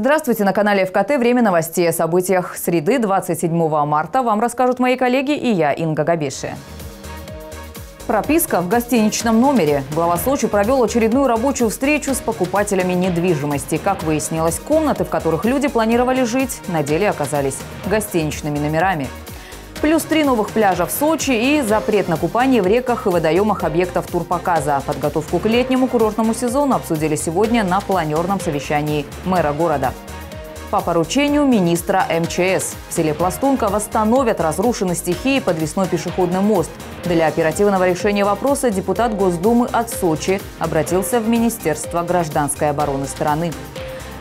Здравствуйте, на канале ФКТ «Время новостей» о событиях среды 27 марта вам расскажут мои коллеги и я, Инга Габиши. Прописка в гостиничном номере. Глава Сочи провел очередную рабочую встречу с покупателями недвижимости. Как выяснилось, комнаты, в которых люди планировали жить, на деле оказались гостиничными номерами. Плюс три новых пляжа в Сочи и запрет на купание в реках и водоемах объектов турпоказа. Подготовку к летнему курортному сезону обсудили сегодня на планерном совещании мэра города. По поручению министра МЧС в селе Пластунка восстановят разрушенный стихией подвесной пешеходный мост. Для оперативного решения вопроса депутат Госдумы от Сочи обратился в Министерство гражданской обороны страны.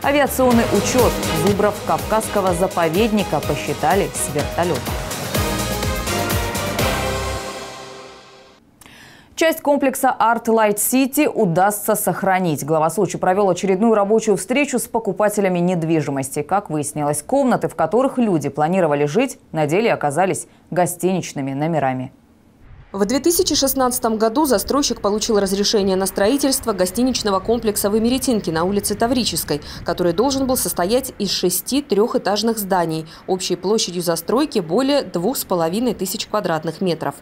Авиационный учет зубров Кавказского заповедника посчитали с вертолета. Часть комплекса Art Light City удастся сохранить. Глава Сочи провел очередную рабочую встречу с покупателями недвижимости. Как выяснилось, комнаты, в которых люди планировали жить, на деле оказались гостиничными номерами. В 2016 году застройщик получил разрешение на строительство гостиничного комплекса в Эмеретинке на улице Таврической, который должен был состоять из шести трехэтажных зданий, общей площадью застройки более двух с половиной тысяч квадратных метров.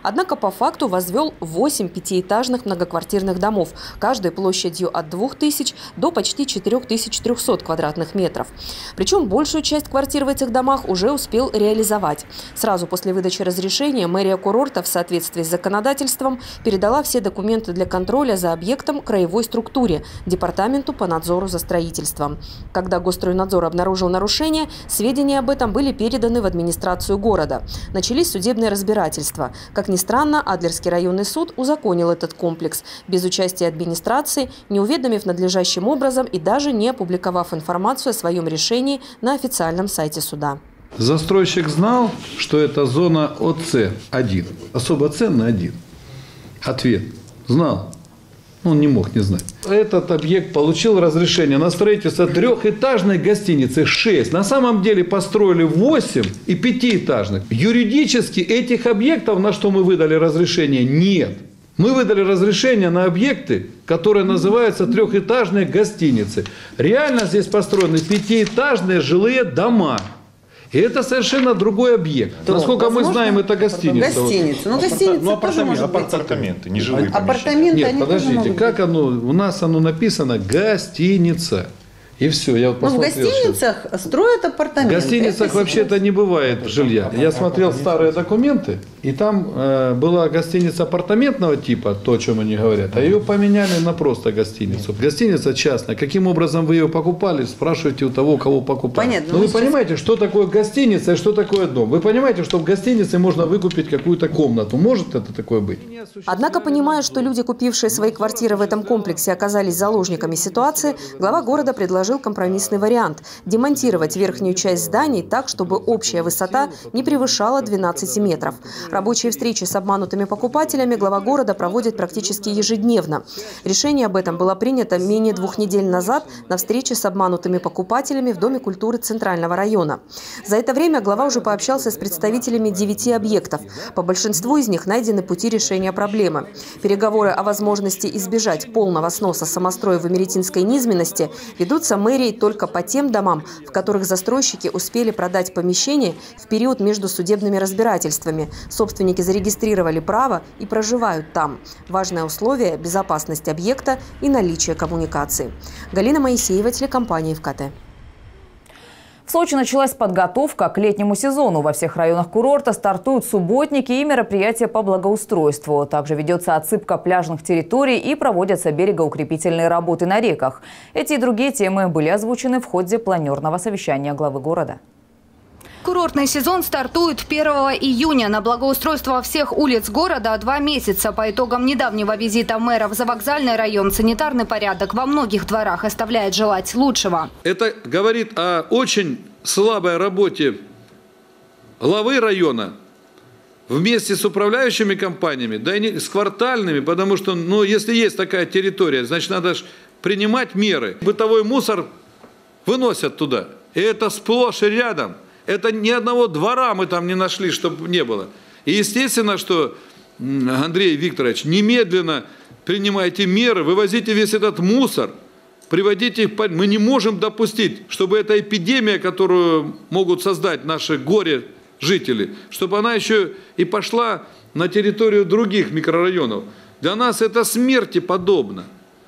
Однако по факту возвел 8 пятиэтажных многоквартирных домов, каждой площадью от 2000 до почти 4300 квадратных метров. Причем большую часть квартир в этих домах уже успел реализовать. Сразу после выдачи разрешения мэрия курорта в соответствии соответствии с законодательством передала все документы для контроля за объектом краевой структуре Департаменту по надзору за строительством. Когда Госстройнадзор обнаружил нарушение, сведения об этом были переданы в администрацию города. Начались судебные разбирательства. Как ни странно, Адлерский районный суд узаконил этот комплекс без участия администрации, не уведомив надлежащим образом и даже не опубликовав информацию о своем решении на официальном сайте суда. Застройщик знал, что это зона ОЦ-1, особо ценный один. Ответ. Знал. Он не мог не знать. Этот объект получил разрешение на строительство трехэтажной гостиницы 6. На самом деле построили 8 и пятиэтажных. Юридически этих объектов, на что мы выдали разрешение, нет. Мы выдали разрешение на объекты, которые называются трехэтажные гостиницы. Реально здесь построены пятиэтажные жилые дома. И это совершенно другой объект. То, Насколько мы знаем, это гостиница. Гостиница. Ну, гостиница ну, тоже может апартаменты, не жилые Апартаменты, Нет, подождите, как оно, у нас оно написано гостиница. И все, я вот Ну, в гостиницах сейчас. строят апартаменты. В гостиницах вообще-то не бывает жилья. Я смотрел старые документы, и там э, была гостиница апартаментного типа, то, о чем они говорят, а ее поменяли на просто гостиницу. Гостиница частная. Каким образом вы ее покупали, спрашивайте у того, кого покупали. Понятно. Но ну, вы сейчас... понимаете, что такое гостиница и что такое дом. Вы понимаете, что в гостинице можно выкупить какую-то комнату. Может это такое быть? Однако, понимая, что люди, купившие свои квартиры в этом комплексе, оказались заложниками ситуации, глава города предложил предложил компромиссный вариант – демонтировать верхнюю часть зданий так, чтобы общая высота не превышала 12 метров. Рабочие встречи с обманутыми покупателями глава города проводит практически ежедневно. Решение об этом было принято менее двух недель назад на встрече с обманутыми покупателями в Доме культуры Центрального района. За это время глава уже пообщался с представителями девяти объектов. По большинству из них найдены пути решения проблемы. Переговоры о возможности избежать полного сноса самостроя в эмеретинской низменности ведутся мэрией только по тем домам, в которых застройщики успели продать помещение в период между судебными разбирательствами. Собственники зарегистрировали право и проживают там. Важное условие – безопасность объекта и наличие коммуникации. Галина Моисеева, телекомпания ВКТ. В Сочи началась подготовка к летнему сезону. Во всех районах курорта стартуют субботники и мероприятия по благоустройству. Также ведется отсыпка пляжных территорий и проводятся берегоукрепительные работы на реках. Эти и другие темы были озвучены в ходе планерного совещания главы города. Курортный сезон стартует 1 июня. На благоустройство всех улиц города два месяца. По итогам недавнего визита мэра в завокзальный район санитарный порядок во многих дворах оставляет желать лучшего. Это говорит о очень слабой работе главы района вместе с управляющими компаниями, да и не, с квартальными, потому что, ну, если есть такая территория, значит, надо принимать меры. Бытовой мусор выносят туда. И это сплошь и рядом – это ни одного двора мы там не нашли, чтобы не было. И естественно, что, Андрей Викторович, немедленно принимайте меры, вывозите весь этот мусор, приводить их... Мы не можем допустить, чтобы эта эпидемия, которую могут создать наши горе-жители, чтобы она еще и пошла на территорию других микрорайонов. Для нас это смерти подобно.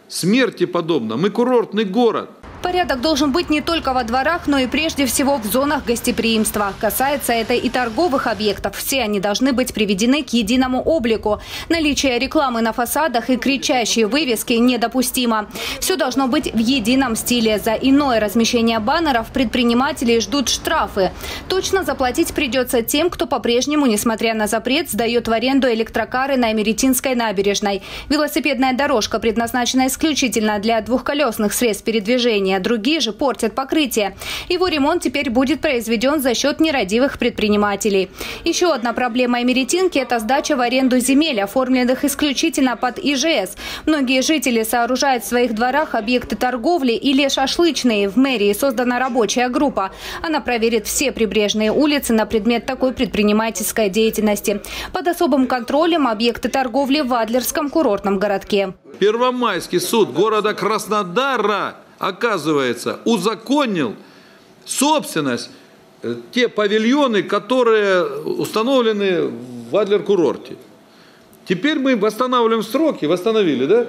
Смерти подобно. Мы курортный город. Порядок должен быть не только во дворах, но и прежде всего в зонах гостеприимства. Касается это и торговых объектов. Все они должны быть приведены к единому облику. Наличие рекламы на фасадах и кричащие вывески недопустимо. Все должно быть в едином стиле. За иное размещение баннеров предприниматели ждут штрафы. Точно заплатить придется тем, кто по-прежнему, несмотря на запрет, сдает в аренду электрокары на Америтинской набережной. Велосипедная дорожка предназначена исключительно для двухколесных средств передвижения движения, другие же портят покрытие. Его ремонт теперь будет произведен за счет нерадивых предпринимателей. Еще одна проблема Эмеретинки – это сдача в аренду земель, оформленных исключительно под ИЖС. Многие жители сооружают в своих дворах объекты торговли или шашлычные. В мэрии создана рабочая группа. Она проверит все прибрежные улицы на предмет такой предпринимательской деятельности. Под особым контролем объекты торговли в Адлерском курортном городке. Первомайский суд города Краснодара оказывается, узаконил собственность, э, те павильоны, которые установлены в Адлер-курорте. Теперь мы восстанавливаем сроки, восстановили, да?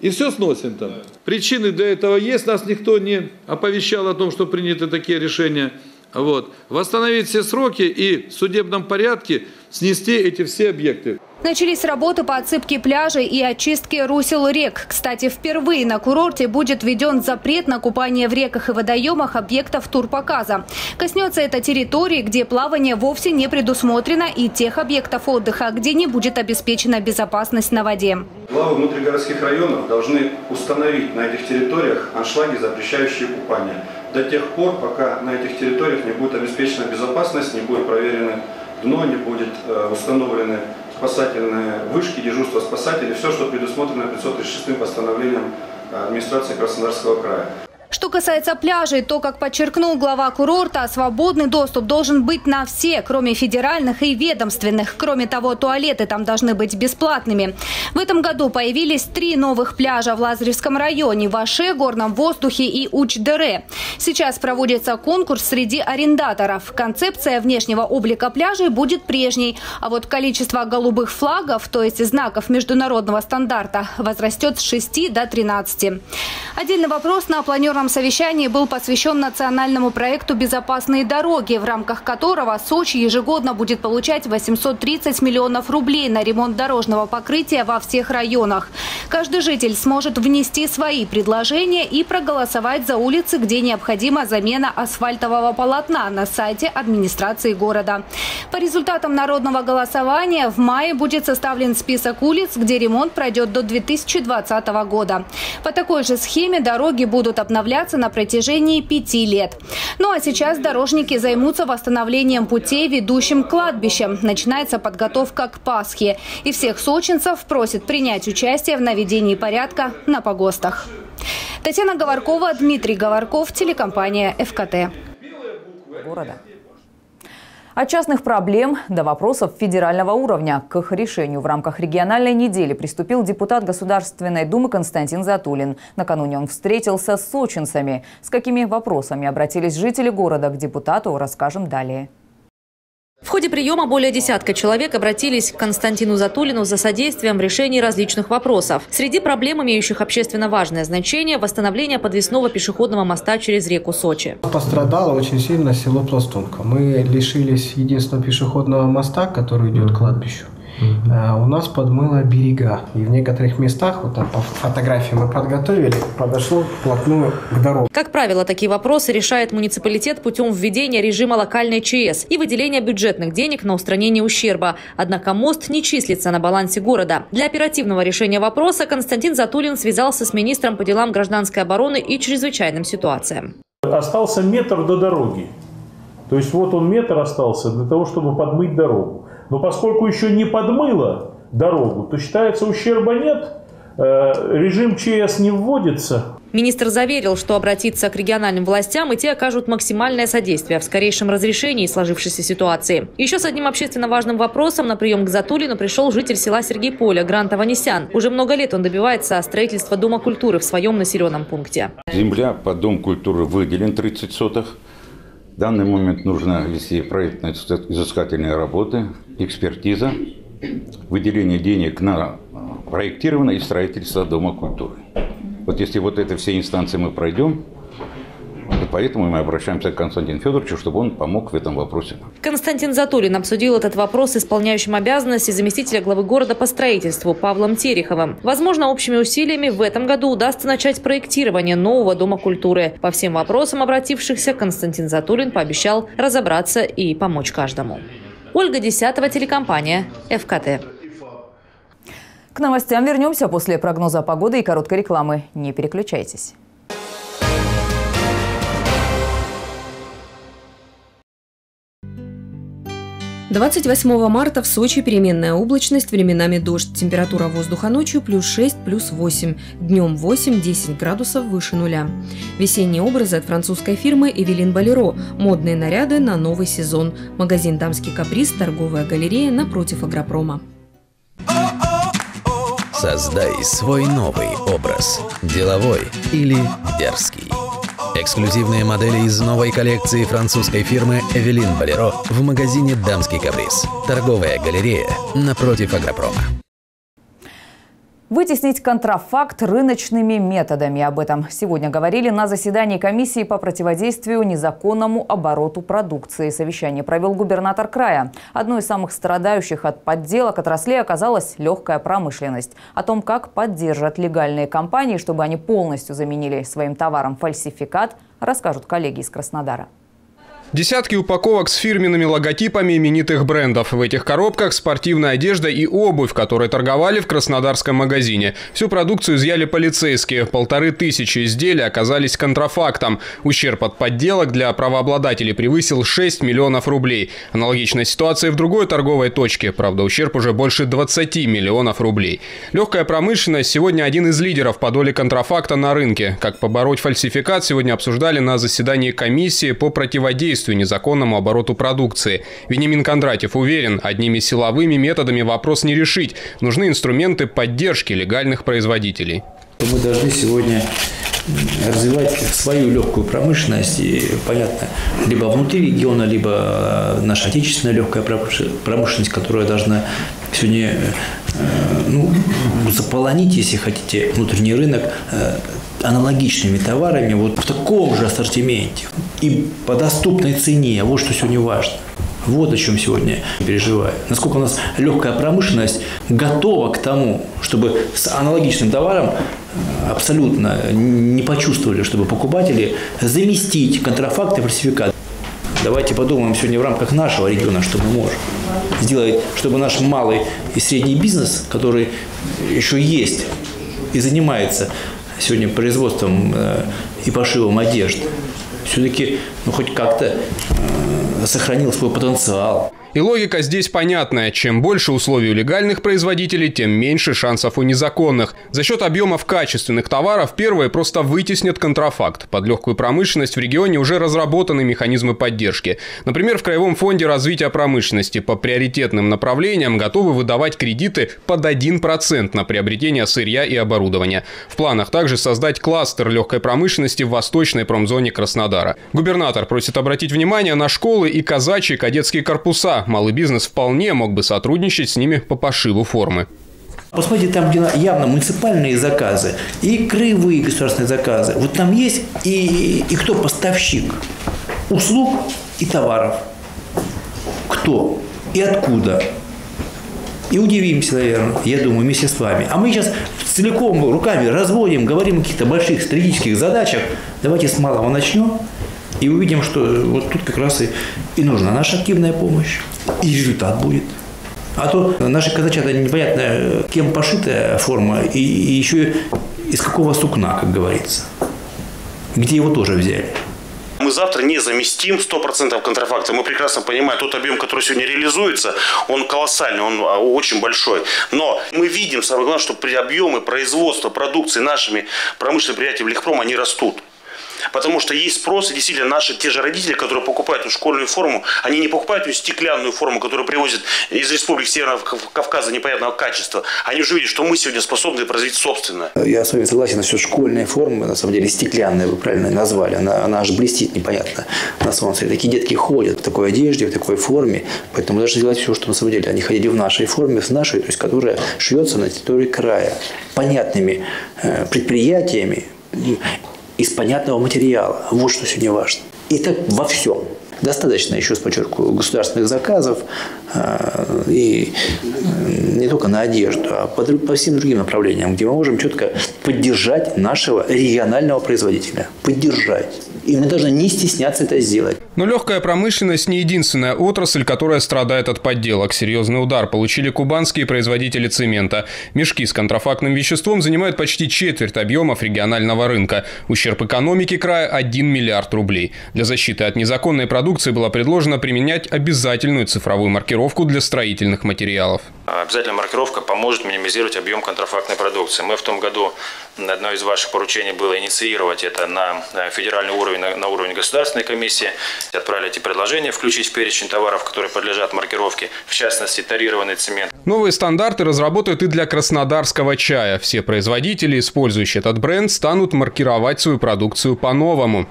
И все сносим там. Причины для этого есть, нас никто не оповещал о том, что приняты такие решения. Вот. Восстановить все сроки и в судебном порядке снести эти все объекты. Начались работы по отсыпке пляжей и очистке русел рек. Кстати, впервые на курорте будет введен запрет на купание в реках и водоемах объектов турпоказа. Коснется это территории, где плавание вовсе не предусмотрено, и тех объектов отдыха, где не будет обеспечена безопасность на воде. Главы внутригородских районов должны установить на этих территориях аншлаги, запрещающие купание. До тех пор, пока на этих территориях не будет обеспечена безопасность, не будет проверено дно, не будет э, установлены спасательные вышки, дежурство спасателей, все, что предусмотрено 536 постановлением администрации Краснодарского края. Что касается пляжей, то, как подчеркнул глава курорта, свободный доступ должен быть на все, кроме федеральных и ведомственных. Кроме того, туалеты там должны быть бесплатными. В этом году появились три новых пляжа в Лазаревском районе, в Аше, Горном воздухе и Уч-Дере. Сейчас проводится конкурс среди арендаторов. Концепция внешнего облика пляжей будет прежней, а вот количество голубых флагов, то есть знаков международного стандарта, возрастет с 6 до 13. Отдельный вопрос на планерном Первом совещании был посвящен национальному проекту «Безопасные дороги», в рамках которого Сочи ежегодно будет получать 830 миллионов рублей на ремонт дорожного покрытия во всех районах. Каждый житель сможет внести свои предложения и проголосовать за улицы, где необходима замена асфальтового полотна на сайте администрации города. По результатам народного голосования в мае будет составлен список улиц, где ремонт пройдет до 2020 года. По такой же схеме дороги будут обновляться обновляться на протяжении пяти лет. Ну а сейчас дорожники займутся восстановлением путей, ведущим к кладбищам. Начинается подготовка к Пасхе. И всех сочинцев просят принять участие в наведении порядка на погостах. Татьяна Говоркова, Дмитрий Говорков, телекомпания «ФКТ». Города. От частных проблем до вопросов федерального уровня. К их решению в рамках региональной недели приступил депутат Государственной Думы Константин Затулин. Накануне он встретился с сочинцами. С какими вопросами обратились жители города к депутату, расскажем далее. В ходе приема более десятка человек обратились к Константину Затулину за содействием в решении различных вопросов. Среди проблем, имеющих общественно важное значение, восстановление подвесного пешеходного моста через реку Сочи. Пострадало очень сильно село Пластунка. Мы лишились единственного пешеходного моста, который идет к кладбищу. Угу. У нас подмыло берега. И в некоторых местах, вот там по фотографии мы подготовили, подошло вплотную к дороге. Как правило, такие вопросы решает муниципалитет путем введения режима локальной ЧС и выделения бюджетных денег на устранение ущерба. Однако мост не числится на балансе города. Для оперативного решения вопроса Константин Затулин связался с министром по делам гражданской обороны и чрезвычайным ситуациям. Остался метр до дороги. То есть вот он метр остался для того, чтобы подмыть дорогу. Но поскольку еще не подмыло дорогу, то считается ущерба нет, э, режим ЧС не вводится. Министр заверил, что обратиться к региональным властям и те окажут максимальное содействие в скорейшем разрешении сложившейся ситуации. Еще с одним общественно важным вопросом на прием к Затулину пришел житель села Сергейполя Грант Аванесян. Уже много лет он добивается строительства Дома культуры в своем населенном пункте. Земля под Дом культуры выделен 30 сотых. В данный момент нужно вести проектно-изыскательные работы, экспертиза, выделение денег на проектирование и строительство Дома культуры. Вот если вот это все инстанции мы пройдем, поэтому мы обращаемся к Константину Федоровичу, чтобы он помог в этом вопросе. Константин Затулин обсудил этот вопрос с исполняющим обязанности заместителя главы города по строительству Павлом Тереховым. Возможно, общими усилиями в этом году удастся начать проектирование нового Дома культуры. По всем вопросам обратившихся Константин Затулин пообещал разобраться и помочь каждому. Ольга Десятого, телекомпания ФКТ. К новостям вернемся после прогноза погоды и короткой рекламы. Не переключайтесь. 28 марта в Сочи переменная облачность, временами дождь. Температура воздуха ночью плюс 6, плюс 8. Днем 8-10 градусов выше нуля. Весенние образы от французской фирмы «Эвелин Болеро». Модные наряды на новый сезон. Магазин «Дамский каприз», торговая галерея напротив Агропрома. Создай свой новый образ. Деловой или дерзкий. Эксклюзивные модели из новой коллекции французской фирмы «Эвелин Болеро» в магазине «Дамский каприз». Торговая галерея напротив Агропрома. Вытеснить контрафакт рыночными методами. Об этом сегодня говорили на заседании комиссии по противодействию незаконному обороту продукции. Совещание провел губернатор края. Одной из самых страдающих от подделок отраслей оказалась легкая промышленность. О том, как поддержат легальные компании, чтобы они полностью заменили своим товаром фальсификат, расскажут коллеги из Краснодара. Десятки упаковок с фирменными логотипами именитых брендов. В этих коробках спортивная одежда и обувь, которые торговали в краснодарском магазине. Всю продукцию изъяли полицейские. Полторы тысячи изделий оказались контрафактом. Ущерб от подделок для правообладателей превысил 6 миллионов рублей. Аналогичная ситуация в другой торговой точке. Правда, ущерб уже больше 20 миллионов рублей. Легкая промышленность сегодня один из лидеров по доле контрафакта на рынке. Как побороть фальсификат, сегодня обсуждали на заседании комиссии по противодействию противодействию незаконному обороту продукции. Венимин Кондратьев уверен, одними силовыми методами вопрос не решить. Нужны инструменты поддержки легальных производителей. Мы должны сегодня развивать свою легкую промышленность, и, понятно, либо внутри региона, либо наша отечественная легкая промышленность, которая должна сегодня э, ну, заполонить, если хотите, внутренний рынок э, аналогичными товарами вот в таком же ассортименте и по доступной цене. Вот что сегодня важно. Вот о чем сегодня переживаю. Насколько у нас легкая промышленность готова к тому, чтобы с аналогичным товаром э, абсолютно не почувствовали, чтобы покупатели заместить контрафакт и фальсификат. Давайте подумаем сегодня в рамках нашего региона, что мы можем сделать, чтобы наш малый и средний бизнес, который еще есть и занимается сегодня производством э, и пошивом одежды, все-таки ну, хоть как-то э, сохранил свой потенциал. И логика здесь понятная. Чем больше условий у легальных производителей, тем меньше шансов у незаконных. За счет объемов качественных товаров первые просто вытеснят контрафакт. Под легкую промышленность в регионе уже разработаны механизмы поддержки. Например, в Краевом фонде развития промышленности по приоритетным направлениям готовы выдавать кредиты под 1% на приобретение сырья и оборудования. В планах также создать кластер легкой промышленности в восточной промзоне Краснодара. Губернатор просит обратить внимание на школы и казачьи кадетские корпуса, малый бизнес вполне мог бы сотрудничать с ними по пошиву формы. Посмотрите, там, где явно муниципальные заказы и краевые государственные заказы. Вот там есть и, и кто поставщик услуг и товаров. Кто и откуда. И удивимся, наверное, я думаю, вместе с вами. А мы сейчас целиком руками разводим, говорим о каких-то больших стратегических задачах. Давайте с малого начнем и увидим, что вот тут как раз и, и нужна наша активная помощь и результат будет. А то наши казачата непонятно, кем пошитая форма, и, и еще из какого сукна, как говорится. Где его тоже взяли. Мы завтра не заместим 100% контрафакта. Мы прекрасно понимаем, тот объем, который сегодня реализуется, он колоссальный, он а, очень большой. Но мы видим, самое главное, что при объеме производства продукции нашими промышленными предприятиями Лихпром, они растут. Потому что есть спрос, и действительно наши те же родители, которые покупают эту школьную форму, они не покупают эту стеклянную форму, которую привозят из республик Северного Кавказа непонятного качества. Они уже видят, что мы сегодня способны произвести собственное. Я с вами согласен, что школьная форма, на самом деле стеклянная, вы правильно назвали, она, она аж блестит непонятно на солнце. И такие детки ходят в такой одежде, в такой форме, поэтому должны сделать все, что на самом деле они ходили в нашей форме, в нашей, то есть которая шьется на территории края, понятными э, предприятиями, из понятного материала. Вот что сегодня важно. И так во всем. Достаточно, еще раз подчеркиваю, государственных заказов э, и не только на одежду, а по, всем другим направлениям, где мы можем четко поддержать нашего регионального производителя. Поддержать. И мы должны не стесняться это сделать. Но легкая промышленность не единственная отрасль, которая страдает от подделок. Серьезный удар получили кубанские производители цемента. Мешки с контрафактным веществом занимают почти четверть объемов регионального рынка. Ущерб экономики края – 1 миллиард рублей. Для защиты от незаконной продукции было предложено применять обязательную цифровую маркировку для строительных материалов. Обязательная маркировка поможет минимизировать объем контрафактной продукции. Мы в том году, одно из ваших поручений было инициировать это на федеральный уровень, на уровень государственной комиссии. Отправили эти предложения, включить в перечень товаров, которые подлежат маркировке, в частности, тарированный цемент. Новые стандарты разработают и для краснодарского чая. Все производители, использующие этот бренд, станут маркировать свою продукцию по-новому.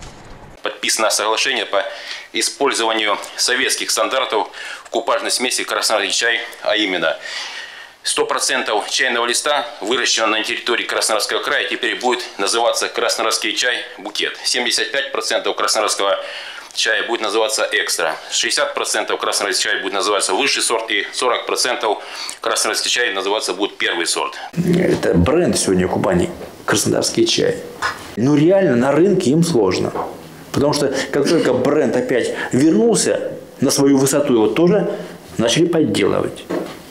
Подписано соглашение по использованию советских стандартов в купажной смеси краснодарский чай, а именно 100% чайного листа, выращенного на территории Краснодарского края, теперь будет называться краснодарский чай букет. 75% краснодарского чая будет называться экстра. 60% краснодарский чай будет называться высший сорт и 40% краснодарский чай называться будет первый сорт. Это бренд сегодня Кубани, краснодарский чай. Но реально на рынке им сложно. Потому что как только бренд опять вернулся на свою высоту, его тоже начали подделывать.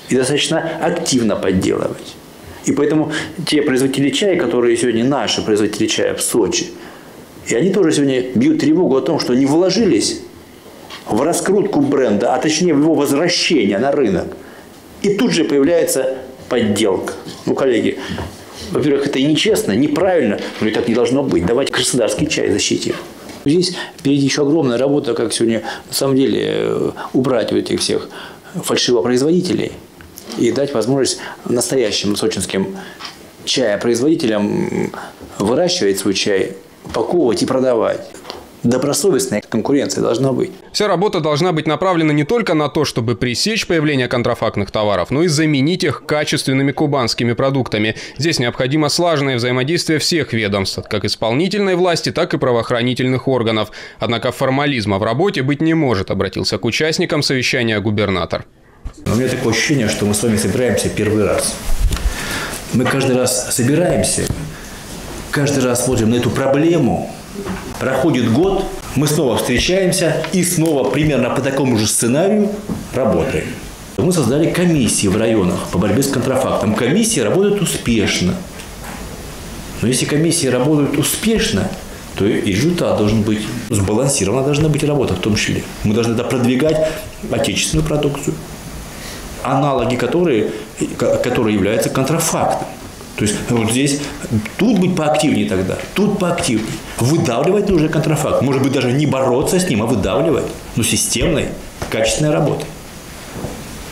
И достаточно активно подделывать. И поэтому те производители чая, которые сегодня наши производители чая в Сочи, и они тоже сегодня бьют тревогу о том, что они вложились в раскрутку бренда, а точнее в его возвращение на рынок. И тут же появляется подделка. Ну, коллеги, во-первых, это и нечестно, неправильно, но и так не должно быть. Давайте краснодарский чай защитим. Здесь впереди еще огромная работа, как сегодня на самом деле э, убрать вот этих всех фальшивопроизводителей и дать возможность настоящим сочинским чаепроизводителям выращивать свой чай, упаковывать и продавать добросовестная конкуренция должна быть. Вся работа должна быть направлена не только на то, чтобы пресечь появление контрафактных товаров, но и заменить их качественными кубанскими продуктами. Здесь необходимо слаженное взаимодействие всех ведомств, как исполнительной власти, так и правоохранительных органов. Однако формализма в работе быть не может, обратился к участникам совещания губернатор. У меня такое ощущение, что мы с вами собираемся первый раз. Мы каждый раз собираемся, каждый раз смотрим на эту проблему, Проходит год, мы снова встречаемся и снова примерно по такому же сценарию работаем. Мы создали комиссии в районах по борьбе с контрафактом. Комиссии работают успешно. Но если комиссии работают успешно, то и результат должен быть сбалансирована должна быть работа в том числе. Мы должны это продвигать отечественную продукцию, аналоги которые, которые являются контрафактом. То есть вот здесь, тут быть поактивнее тогда, тут поактивнее. Выдавливать нужно контрафакт. Может быть, даже не бороться с ним, а выдавливать. Но системной, качественной работой.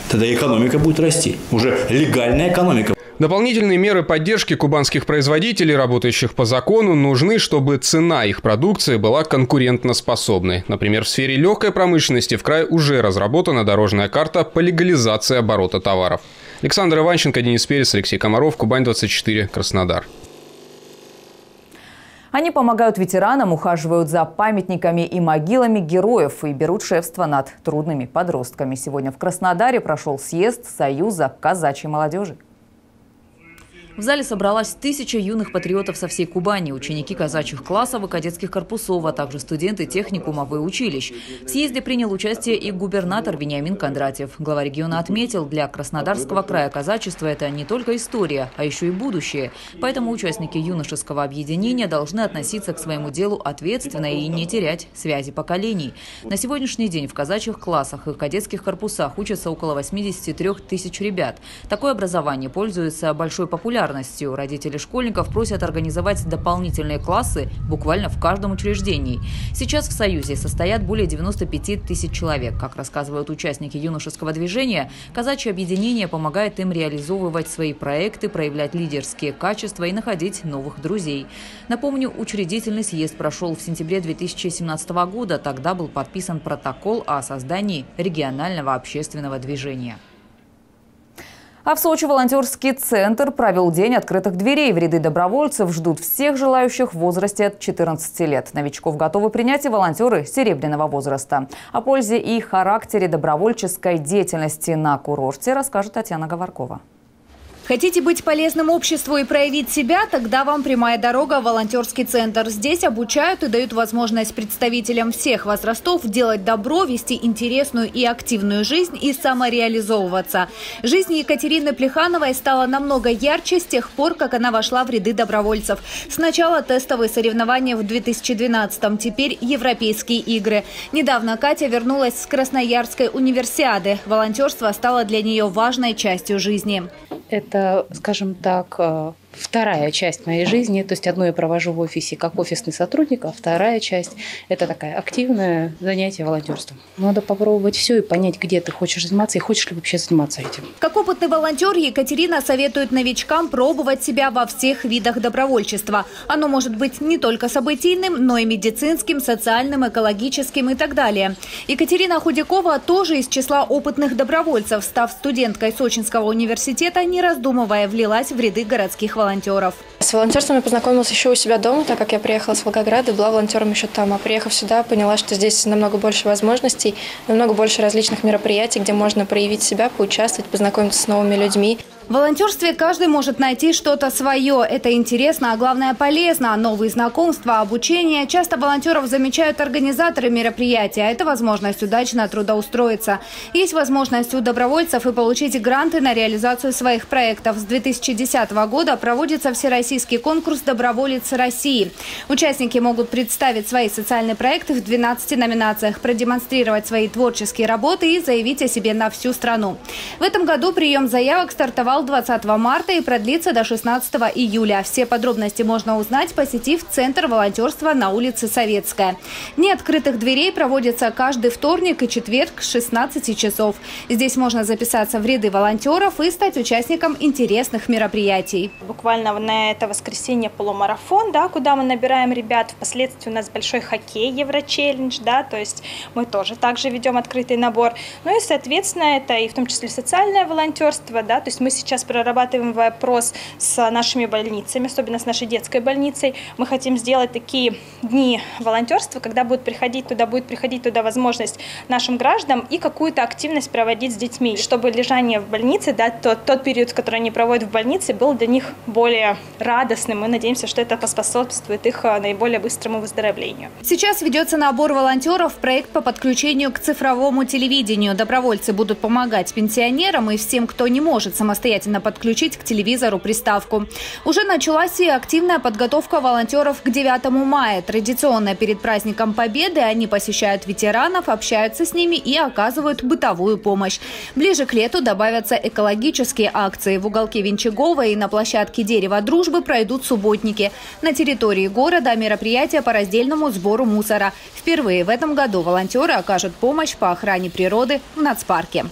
Тогда экономика будет расти. Уже легальная экономика. Дополнительные меры поддержки кубанских производителей, работающих по закону, нужны, чтобы цена их продукции была конкурентоспособной. Например, в сфере легкой промышленности в крае уже разработана дорожная карта по легализации оборота товаров. Александр Иванченко, Денис Перец, Алексей Комаров, Кубань-24, Краснодар. Они помогают ветеранам, ухаживают за памятниками и могилами героев и берут шефство над трудными подростками. Сегодня в Краснодаре прошел съезд Союза казачьей молодежи. В зале собралась тысяча юных патриотов со всей Кубани, ученики казачьих классов и кадетских корпусов, а также студенты техникумов и училищ. В съезде принял участие и губернатор Вениамин Кондратьев. Глава региона отметил, для Краснодарского края казачество – это не только история, а еще и будущее. Поэтому участники юношеского объединения должны относиться к своему делу ответственно и не терять связи поколений. На сегодняшний день в казачьих классах и кадетских корпусах учатся около 83 тысяч ребят. Такое образование пользуется большой популярностью. Родители школьников просят организовать дополнительные классы буквально в каждом учреждении. Сейчас в Союзе состоят более 95 тысяч человек. Как рассказывают участники юношеского движения, казачье объединение помогает им реализовывать свои проекты, проявлять лидерские качества и находить новых друзей. Напомню, учредительный съезд прошел в сентябре 2017 года. Тогда был подписан протокол о создании регионального общественного движения. А в Сочи волонтерский центр провел день открытых дверей. В ряды добровольцев ждут всех желающих в возрасте от 14 лет. Новичков готовы принять и волонтеры серебряного возраста. О пользе и характере добровольческой деятельности на курорте расскажет Татьяна Говоркова. Хотите быть полезным обществу и проявить себя? Тогда вам прямая дорога в волонтерский центр. Здесь обучают и дают возможность представителям всех возрастов делать добро, вести интересную и активную жизнь и самореализовываться. Жизнь Екатерины Плехановой стала намного ярче с тех пор, как она вошла в ряды добровольцев. Сначала тестовые соревнования в 2012-м, теперь европейские игры. Недавно Катя вернулась с Красноярской универсиады. Волонтерство стало для нее важной частью жизни. Это скажем так, э, вторая часть моей жизни. То есть одну я провожу в офисе как офисный сотрудник, а вторая часть – это такая активное занятие волонтерством. Надо попробовать все и понять, где ты хочешь заниматься и хочешь ли вообще заниматься этим. Как опытный волонтер, Екатерина советует новичкам пробовать себя во всех видах добровольчества. Оно может быть не только событийным, но и медицинским, социальным, экологическим и так далее. Екатерина Худякова тоже из числа опытных добровольцев. Став студенткой Сочинского университета, не раздумывая, влилась в ряды городских волонтеров. С волонтерством я познакомилась еще у себя дома, так как я приехала с Волгограда и была волонтером еще там. А приехав сюда, поняла, что здесь намного больше возможностей, намного больше различных мероприятий, где можно проявить себя, поучаствовать, познакомиться с новыми людьми. В волонтерстве каждый может найти что-то свое. Это интересно, а главное полезно. Новые знакомства, обучение. Часто волонтеров замечают организаторы мероприятия. Это возможность удачно трудоустроиться. Есть возможность у добровольцев и получить гранты на реализацию своих проектов. С 2010 года проводится всероссийский конкурс «Доброволец России». Участники могут представить свои социальные проекты в 12 номинациях, продемонстрировать свои творческие работы и заявить о себе на всю страну. В этом году прием заявок стартовал стартовал 20 марта и продлится до 16 июля. Все подробности можно узнать, посетив Центр волонтерства на улице Советская. Дни открытых дверей проводятся каждый вторник и четверг с 16 часов. Здесь можно записаться в ряды волонтеров и стать участником интересных мероприятий. Буквально на это воскресенье полумарафон, да, куда мы набираем ребят. Впоследствии у нас большой хоккей, Еврочеллендж, да, то есть мы тоже также ведем открытый набор. Ну и, соответственно, это и в том числе социальное волонтерство, да, то есть мы сейчас сейчас прорабатываем вопрос с нашими больницами, особенно с нашей детской больницей. Мы хотим сделать такие дни волонтерства, когда будет приходить туда, будет приходить туда возможность нашим гражданам и какую-то активность проводить с детьми, чтобы лежание в больнице, да, тот, тот период, который они проводят в больнице, был для них более радостным. Мы надеемся, что это поспособствует их а, наиболее быстрому выздоровлению. Сейчас ведется набор волонтеров, проект по подключению к цифровому телевидению. Добровольцы будут помогать пенсионерам и всем, кто не может самостоятельно самостоятельно подключить к телевизору приставку. Уже началась и активная подготовка волонтеров к 9 мая. Традиционно перед праздником Победы они посещают ветеранов, общаются с ними и оказывают бытовую помощь. Ближе к лету добавятся экологические акции. В уголке Венчегова и на площадке Дерева Дружбы пройдут субботники. На территории города мероприятия по раздельному сбору мусора. Впервые в этом году волонтеры окажут помощь по охране природы в нацпарке.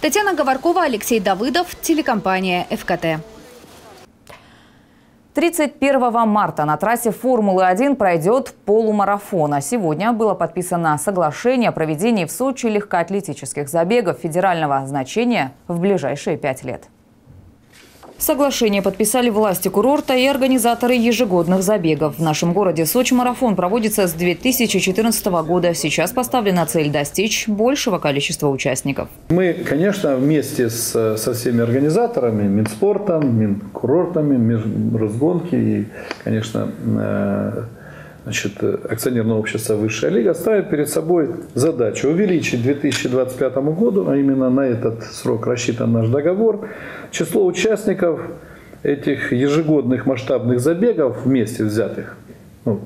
Татьяна Говоркова, Алексей Давыдов, телекомпания «ФКТ». 31 марта на трассе Формулы-1 пройдет полумарафон. А сегодня было подписано соглашение о проведении в Сочи легкоатлетических забегов федерального значения в ближайшие пять лет. Соглашение подписали власти курорта и организаторы ежегодных забегов. В нашем городе Сочи-марафон проводится с 2014 года. Сейчас поставлена цель достичь большего количества участников. Мы, конечно, вместе с, со всеми организаторами, Минспортом, Минкурортами, Минразгонки и, конечно, э, значит, акционерное общество «Высшая лига» ставит перед собой задачу увеличить к 2025 году, а именно на этот срок рассчитан наш договор, число участников этих ежегодных масштабных забегов вместе взятых ну,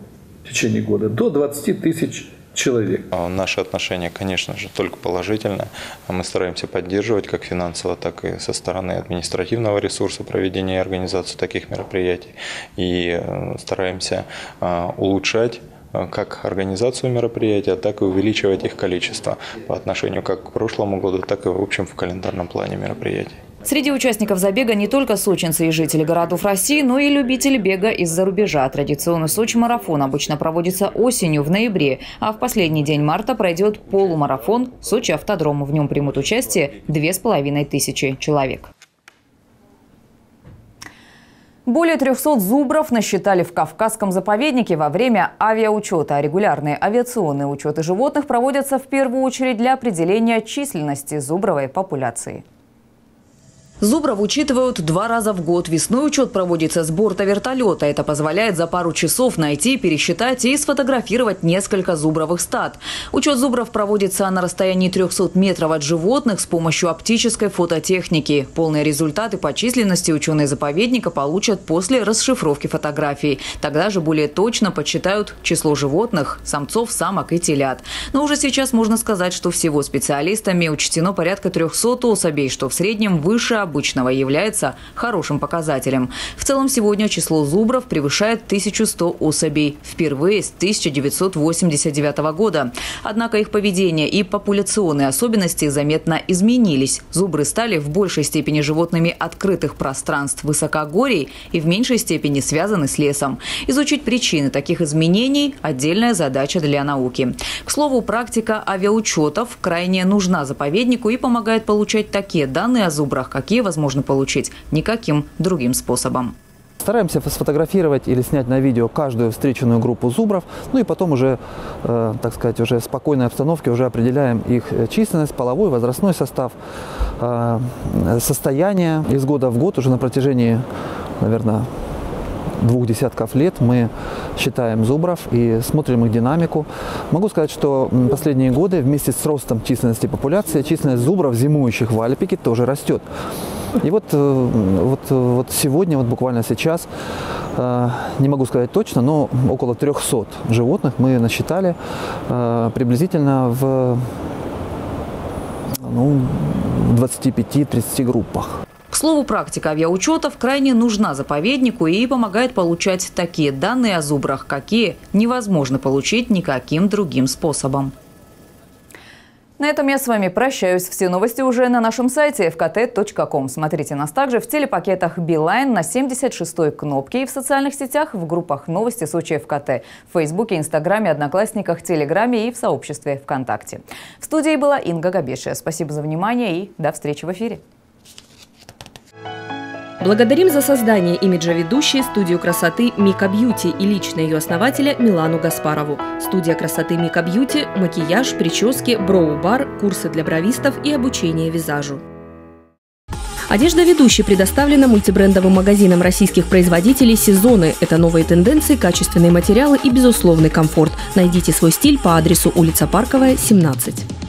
в течение года до 20 тысяч человек. А наше отношение, конечно же, только положительное. Мы стараемся поддерживать как финансово, так и со стороны административного ресурса проведения и организации таких мероприятий. И э, стараемся э, улучшать э, как организацию мероприятия, так и увеличивать их количество по отношению как к прошлому году, так и в общем в календарном плане мероприятий. Среди участников забега не только сочинцы и жители городов России, но и любители бега из-за рубежа. Традиционный Сочи-марафон обычно проводится осенью в ноябре, а в последний день марта пройдет полумарафон Сочи-автодром. В нем примут участие две с половиной тысячи человек. Более 300 зубров насчитали в Кавказском заповеднике во время авиаучета. Регулярные авиационные учеты животных проводятся в первую очередь для определения численности зубровой популяции. Зубров учитывают два раза в год. Весной учет проводится с борта вертолета. Это позволяет за пару часов найти, пересчитать и сфотографировать несколько зубровых стад. Учет зубров проводится на расстоянии 300 метров от животных с помощью оптической фототехники. Полные результаты по численности ученые заповедника получат после расшифровки фотографий. Тогда же более точно подсчитают число животных, самцов, самок и телят. Но уже сейчас можно сказать, что всего специалистами учтено порядка 300 особей, что в среднем выше обычного является хорошим показателем. В целом сегодня число зубров превышает 1100 особей. Впервые с 1989 года. Однако их поведение и популяционные особенности заметно изменились. Зубры стали в большей степени животными открытых пространств высокогорий и в меньшей степени связаны с лесом. Изучить причины таких изменений – отдельная задача для науки. К слову, практика авиаучетов крайне нужна заповеднику и помогает получать такие данные о зубрах, какие возможно получить никаким другим способом. Стараемся сфотографировать или снять на видео каждую встреченную группу зубров, ну и потом уже, э, так сказать, уже в спокойной обстановке уже определяем их э, численность, половой, возрастной состав, э, состояние. Из года в год уже на протяжении, наверное, двух десятков лет мы считаем зубров и смотрим их динамику. Могу сказать, что последние годы вместе с ростом численности популяции, численность зубров, зимующих в Альпике, тоже растет. И вот, э, вот, вот сегодня, вот буквально сейчас, э, не могу сказать точно, но около 300 животных мы насчитали э, приблизительно в ну, 25-30 группах. Слову, практика авиаучетов крайне нужна заповеднику и помогает получать такие данные о зубрах, какие невозможно получить никаким другим способом. На этом я с вами прощаюсь. Все новости уже на нашем сайте fkt.com. Смотрите нас также в телепакетах Билайн на 76-й кнопке и в социальных сетях в группах «Новости Сочи ФКТ» в Фейсбуке, Инстаграме, Одноклассниках, Телеграме и в сообществе ВКонтакте. В студии была Инга Габешия. Спасибо за внимание и до встречи в эфире. Благодарим за создание имиджа ведущей студию красоты Мика Бьюти и лично ее основателя Милану Гаспарову. Студия красоты Мика Бьюти – макияж, прически, броу-бар, курсы для бровистов и обучение визажу. Одежда ведущей предоставлена мультибрендовым магазином российских производителей «Сезоны». Это новые тенденции, качественные материалы и безусловный комфорт. Найдите свой стиль по адресу улица Парковая, 17.